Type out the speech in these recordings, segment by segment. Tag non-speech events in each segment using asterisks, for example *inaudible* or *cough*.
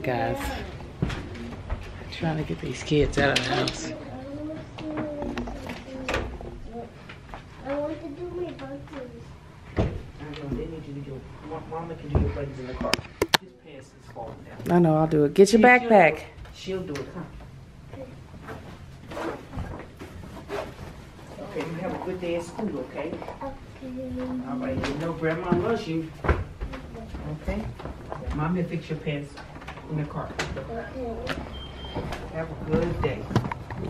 morning, guys. trying to get these kids out of the house. I want to do my buttons. I know, they need you to do, mama can do your buttons in the car. His pants is falling down. I know, I'll do it. Get your backpack. She'll do it, huh? Okay, you have a good day at school, okay? Okay. All right, you know grandma loves you. Okay? Mommy fix your pants in the car. Okay. Have a good day.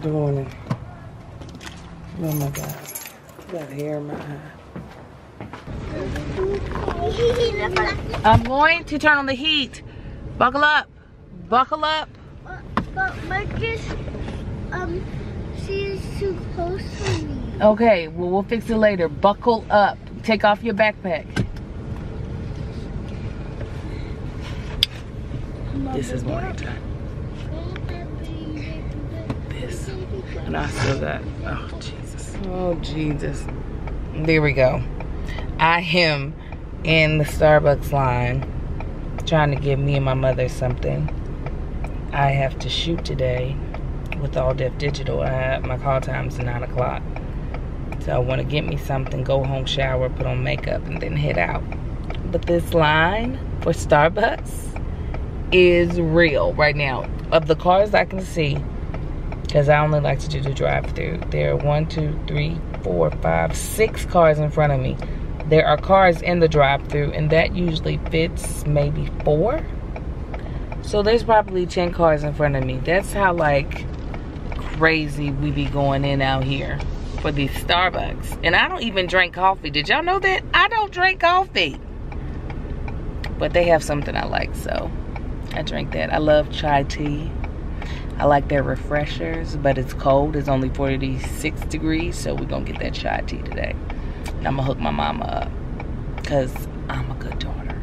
Good morning. Oh my God. Got hair in my eye. I'm going to turn on the heat. Buckle up. Buckle up. But Marcus, um, she's too close to me. Okay, well, we'll fix it later. Buckle up. Take off your backpack. This is morning time. This. And I still got, oh, Jesus. Oh, Jesus. There we go. I am in the Starbucks line trying to give me and my mother something. I have to shoot today with All Def Digital. I my call time's 9 o'clock. So I want to get me something, go home, shower, put on makeup, and then head out. But this line for Starbucks is real right now. Of the cars I can see, because I only like to do the drive-through. There are one, two, three, four, five, six cars in front of me. There are cars in the drive-through, and that usually fits maybe four. So there's probably 10 cars in front of me. That's how like crazy we be going in out here for these Starbucks. And I don't even drink coffee. Did y'all know that? I don't drink coffee. But they have something I like, so I drink that. I love chai tea. I like their refreshers, but it's cold. It's only 46 degrees, so we're gonna get that chai tea today. And I'm gonna hook my mama up, cause I'm a good daughter.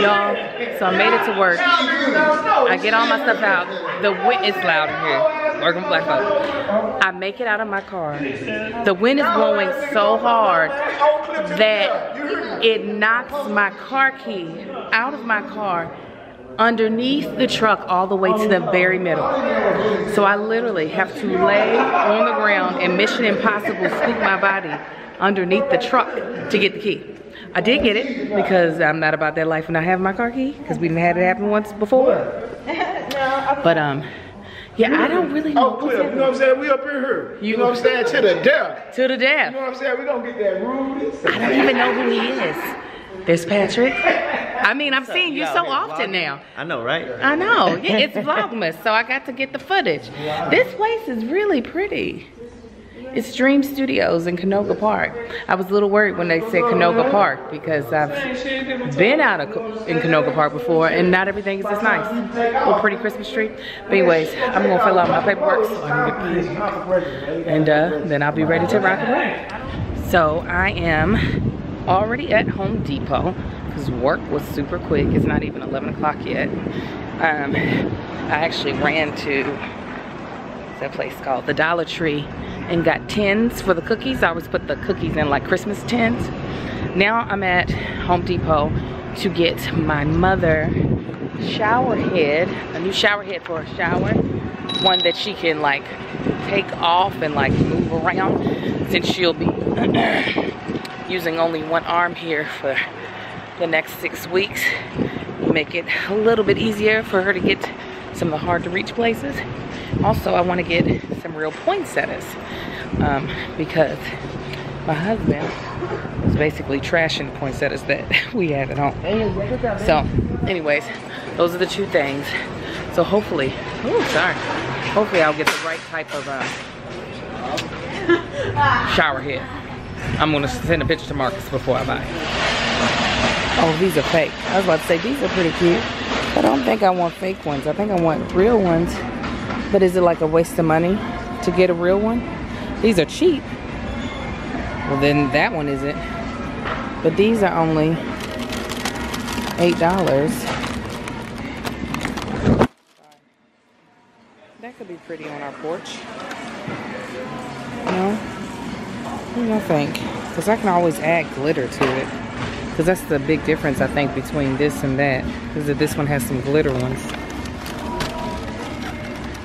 Y'all, so I made it to work. I get all my stuff out. The wind is loud in here. Working black folks. I make it out of my car. The wind is blowing so hard that it knocks my car key out of my car underneath the truck all the way to the very middle. So I literally have to lay on the ground and Mission Impossible scoop my body underneath the truck to get the key. I did get it because I'm not about that life and I have my car key because we didn't had it happen once before. *laughs* But um, yeah, I don't really oh, know Oh, Cliff, you know what I'm saying? We up in here. You, know what I'm saying? To the death. To the death. You know what I'm saying? We gonna get that rude. I don't even know who he is. There's Patrick. I mean, I'm seeing you so often now. I know, right? I know. Yeah, it's Vlogmas, so I got to get the footage. This place is really pretty. It's Dream Studios in Canoga Park. I was a little worried when they said Canoga Park because I've been out of in Canoga Park before and not everything is as nice. Little pretty Christmas tree. But anyways, I'm gonna fill out my paperwork so I can get paid. And uh, then I'll be ready to rock and roll. So I am already at Home Depot because work was super quick. It's not even 11 o'clock yet. Um, I actually ran to that place called? The Dollar Tree and got tins for the cookies. I always put the cookies in like Christmas tins. Now I'm at Home Depot to get my mother shower head, a new shower head for her shower. One that she can like take off and like move around since she'll be *clears throat* using only one arm here for the next six weeks. Make it a little bit easier for her to get some of the hard to reach places. Also, I want to get some real poinsettias um, because my husband was basically trashing the poinsettias that *laughs* we had at home. So, anyways, those are the two things. So hopefully, oh sorry, hopefully I'll get the right type of uh, *laughs* shower head. I'm gonna send a picture to Marcus before I buy. Oh, these are fake. I was about to say these are pretty cute. I don't think I want fake ones. I think I want real ones. But is it like a waste of money to get a real one? These are cheap. Well, then that one isn't. But these are only $8. That could be pretty on our porch. No? What do you think? Because I can always add glitter to it. Because that's the big difference, I think, between this and that. Is that. This one has some glitter ones.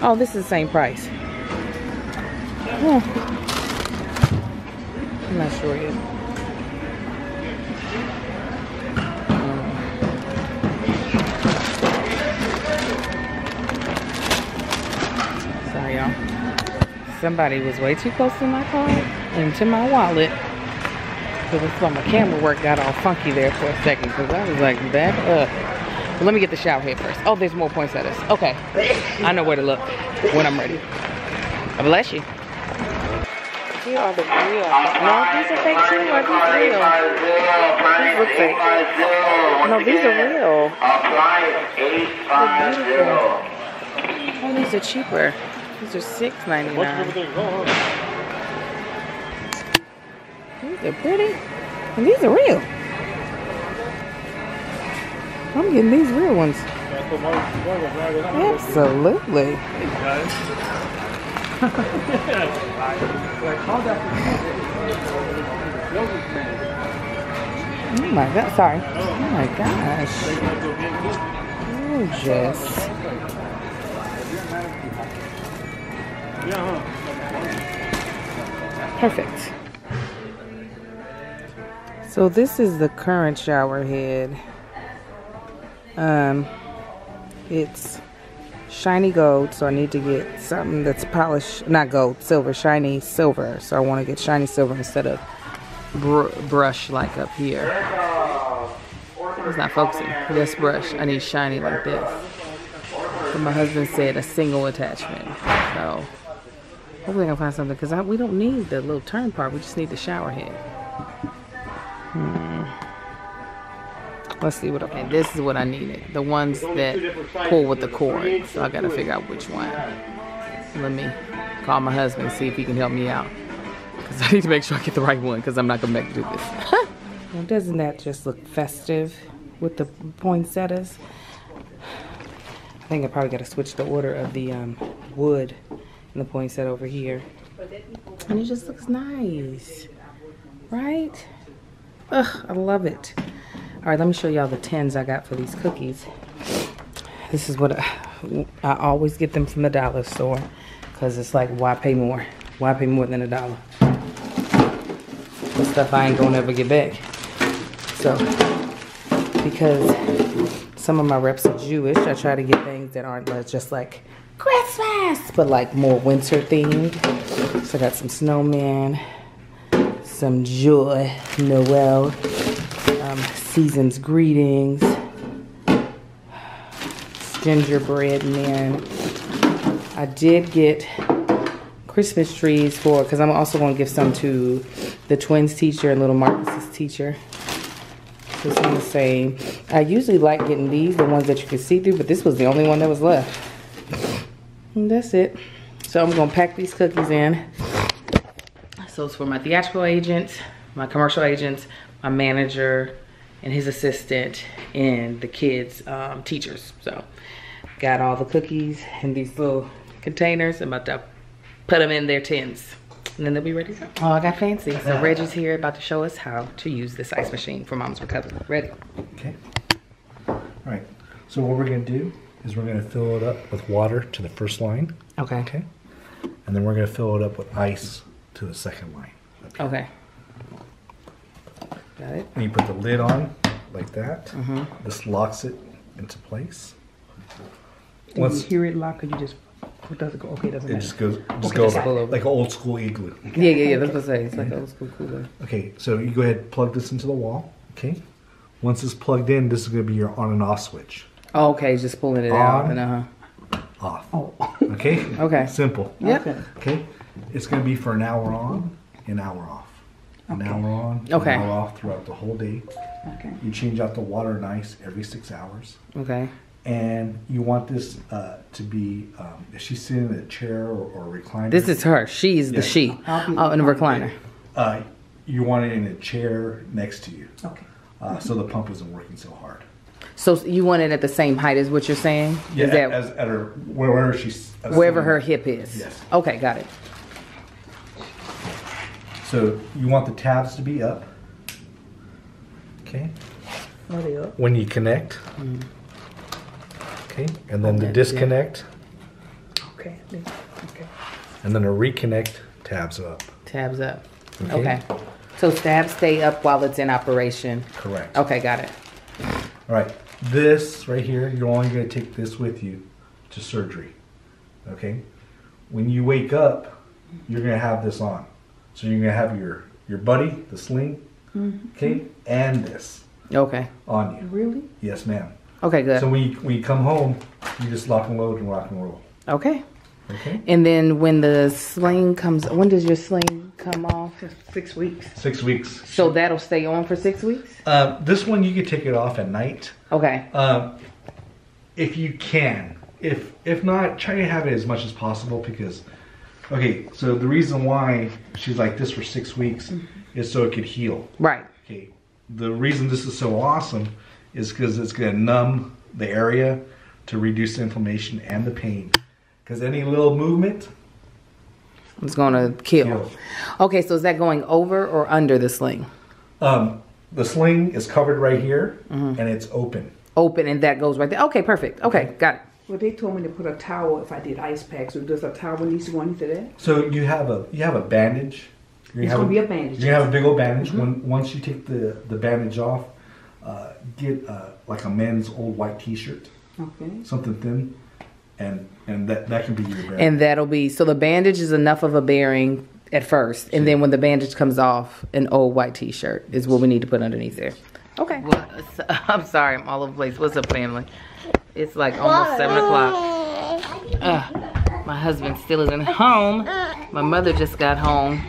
Oh, this is the same price. I'm not sure yet. Sorry, y'all. Somebody was way too close to my car and to my wallet. So that's why my camera work got all funky there for a second because I was like, back up. But let me get the shower head first. Oh, there's more poinsettias. Okay. I know where to look when I'm ready. God bless you. Here are the real. No, these are fake too. Are these real? These look fake. No, these are real. They're beautiful. Oh, these are cheaper. These are six ninety nine. These are pretty. And these are real. I'm getting these real ones. Absolutely. *laughs* Oh my god, sorry. Oh my gosh. Oh, Gorgeous. Perfect. So this is the current shower head. Um, it's shiny gold, so I need to get something that's polished, not gold, silver, shiny silver. So I want to get shiny silver instead of br brush like up here. It's not focusing. This brush, I need shiny like this. But my husband said a single attachment. So hopefully I can find something because we don't need the little turn part. We just need the shower head. Hmm. Let's see what okay. This is what I needed. The ones that pull with the cord. So I gotta figure out which one. Let me call my husband see if he can help me out. Cause I need to make sure I get the right one because I'm not gonna make do this. *laughs* well, doesn't that just look festive with the poinsettias? I think I probably gotta switch the order of the um, wood and the poinsettia over here. And it just looks nice, right? Ugh, I love it. All right, let me show y'all the tins I got for these cookies. This is what I, I always get them from the dollar store because it's like, why pay more? Why pay more than a dollar? The stuff I ain't gonna ever get back. So, because some of my reps are Jewish, I try to get things that aren't just like Christmas, but like more winter themed. So I got some snowman, some joy, Noel, um, season's greetings, gingerbread men. I did get Christmas trees for, because I'm also going to give some to the twins teacher and little Marcus's teacher. This one the same. I usually like getting these, the ones that you can see through, but this was the only one that was left. And that's it. So I'm going to pack these cookies in. So it's for my theatrical agent, my commercial agents, my manager, and his assistant, and the kids' um, teachers. So got all the cookies in these little containers. I'm about to put them in their tins. And then they'll be ready to go. Oh, I got fancy. So Reggie's here about to show us how to use this ice machine for Mom's Recovery. Ready? Okay. All right. So what we're going to do is we're going to fill it up with water to the first line. Okay. Okay. And then we're going to fill it up with ice to the second line. Okay. Got it. And you put the lid on like that. Mm-hmm. This locks it into place. Do Once you hear it lock or you just, it go, okay, it doesn't it matter. just goes, just Okay, goes just over. like an old school igloo. Yeah, yeah, yeah. That's what I say. It's like old school cooler. Okay, so you go ahead and plug this into the wall. Okay. Once it's plugged in, this is going to be your on and off switch. Oh, okay. Just pulling it out. And uh-huh. Off. Oh, Okay. *laughs* Okay. Simple. Yep. okay. Okay. It's going to be for an hour on, an hour off. An hour on, Okay. an hour off throughout the whole day. Okay. You change out the water and ice every six hours. Okay. And you want this uh, to be, um, if she's sitting in a chair or, or recliner. This is her. She's the she. Oh, in a recliner. Uh, you want it in a chair next to you. Okay. Uh, so the pump isn't working so hard. So you want it at the same height as what you're saying? Yeah, Is that as, at her, wherever she's. wherever her hip is? Yes. Okay, got it. So you want the tabs to be up. Okay. Oh, they up. When you connect, okay, and then the Okay, yeah. disconnect, Okay. Okay. and then a reconnect tabs up. Tabs up. Okay. Okay. So tabs stay up while it's in operation. Correct. Okay, got it. All right. This right here, you're only going to take this with you to surgery. Okay. When you wake up, you're going to have this on. So you're going to have your your buddy, the sling, okay, and this Okay. on you. Really? Yes, ma'am. Okay, good. So when you, when you come home, you just lock and load and rock and roll. okay. Okay. And then when the sling comes, when does your sling come off? Six weeks. Six weeks. So that'll stay on for six weeks? Uh, this one you could take it off at night. Okay. Um, if you can. If if not, try to have it as much as possible because okay, so the reason why she's like this for six weeks is so it could heal. Right. Okay. The reason this is so awesome is because it's gonna numb the area to reduce the inflammation and the pain. Because any little movement, It's gonna kill. Kill. Okay, so is that going over or under the sling? um, the sling is covered right here and it's open. Open and that goes right there. Okay, perfect. Okay, got it. Well, they told me to put a towel if I did ice packs. So does a towel needs to go into that? So you have a you have a bandage. You It's gonna be a bandage. You have a big old bandage. When once you take the the bandage off, uh, get uh, like a men's old white T-shirt, Okay. something thin, and and that that can be your bandage. And that'll be so the bandage is enough of a bearing at first, and then when the bandage comes off, an old white T-shirt is what we need to put underneath there. Okay. Well, *laughs* I'm sorry, I'm all over the place. What's up, family? It's like almost seven o'clock. Ugh, my husband still isn't home. My mother just got home.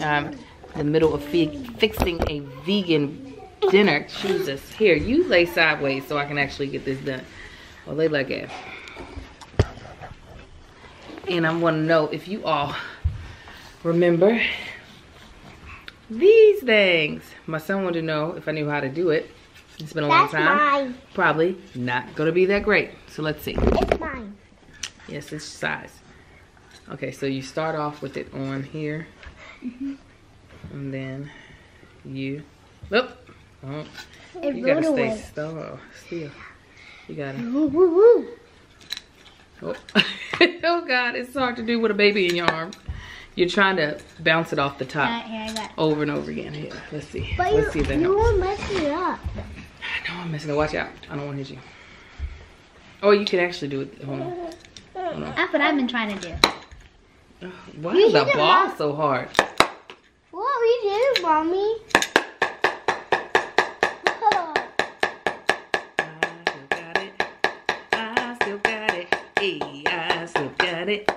I'm in the middle of fi- fixing a vegan dinner. Jesus, here you lay sideways so I can actually get this done. Well, lay like that. And I want to know if you all remember these things. My son wanted to know if I knew how to do it. It's been a long time. mine. Probably not gonna be that great. So let's see. It's mine. Yes, it's size. Okay, so you start off with it on here. Mm-hmm. And then you, oop, oh, It you gotta stay away. still. still. You gotta, Woo, woo, woo. oh. *laughs* oh God, it's hard to do with a baby in your arms. You're trying to bounce it off the top Here, got it. over and over again. Here, let's see. But let's see you, if that you helps. won't mess it up. No, I'm messing it. Watch out. I don't want to hit you. Oh, you can actually do it. Hold on. That's what I've been trying to do. Why You is the ball Mom. so hard? What are you doing, mommy? I still got it. I still got it. Hey, I still got it.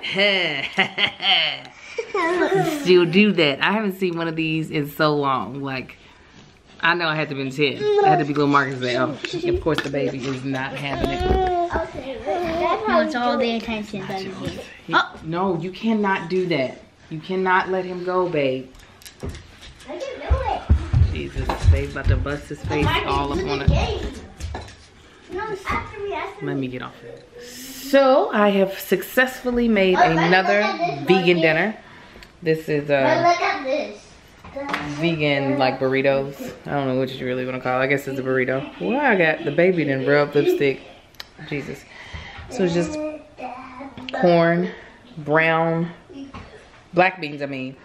*laughs* still do that. I haven't seen one of these in so long. Like, I know I had to be 10. I had to be little Marcus there. Oh, of course, the baby is not having it. Okay, that's wants all the attention that he needs. No, you cannot do that. You cannot let him go, babe. I can do it. Jesus, babe's about to bust his face all up on it. No, after we ask Let me get off it. So I have successfully made another vegan dinner. This is a. uh, look at this. Vegan like burritos. I don't know what you really want to call. it. I guess it's a burrito. Well, I got the baby didn't rub lipstick. Jesus. So it's just corn, brown, black beans. I mean,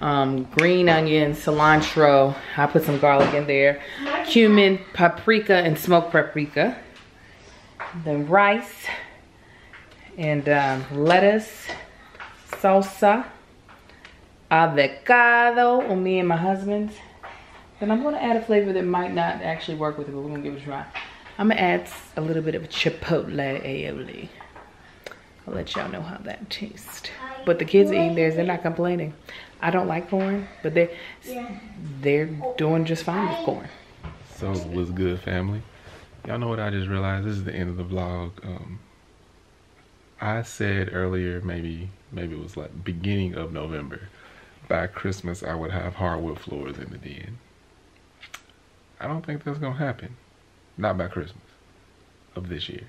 um, green onion, cilantro. I put some garlic in there, cumin, paprika, and smoked paprika. Then rice and um, lettuce, salsa, avocado on me and my husband's. Then I'm gonna add a flavor that might not actually work with it, but we're gonna give it a try. I'm gonna add a little bit of chipotle aioli. I'll let y'all know how that tastes. But the kids eating theirs, they're not complaining. I don't like corn, but they they're doing just fine with corn. So what's good, family? Y'all know what I just realized? This is the end of the vlog. Um, I said earlier, maybe maybe it was like beginning of November. By Christmas, I would have hardwood floors in the den. I don't think that's gonna happen. Not by Christmas of this year.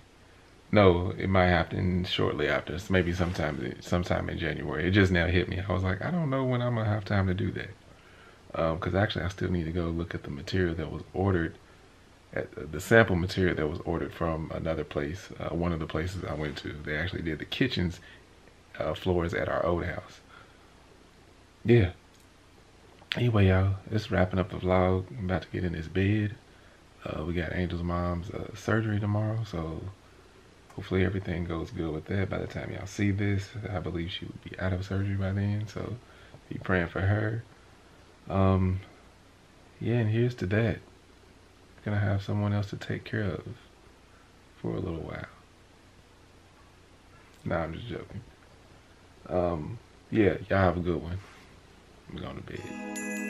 No, it might happen shortly after. Maybe sometime sometime in January. It just now hit me. I was like, I don't know when I'm gonna have time to do that. because actually I still need to go look at the material that was ordered, at uh, the sample material that was ordered from another place. Uh, one of the places I went to, they actually did the kitchens uh, floors at our old house. Yeah. Anyway, y'all, it's wrapping up the vlog. I'm about to get in this bed. Uh, we got Angel's mom's uh, surgery tomorrow, so hopefully everything goes good with that. By the time y'all see this, I believe she would be out of surgery by then, so be praying for her. Um, yeah, and here's to that. Gonna have someone else to take care of for a little while. Nah, I'm just joking. Um, yeah, y'all have a good one. I'm going to bed.